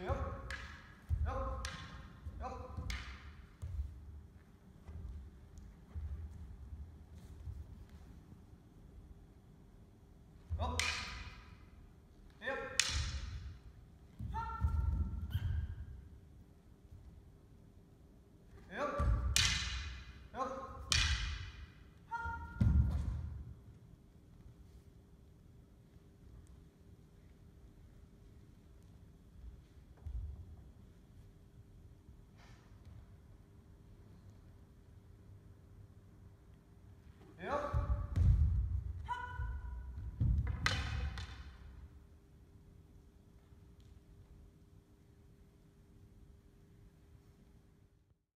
왜요?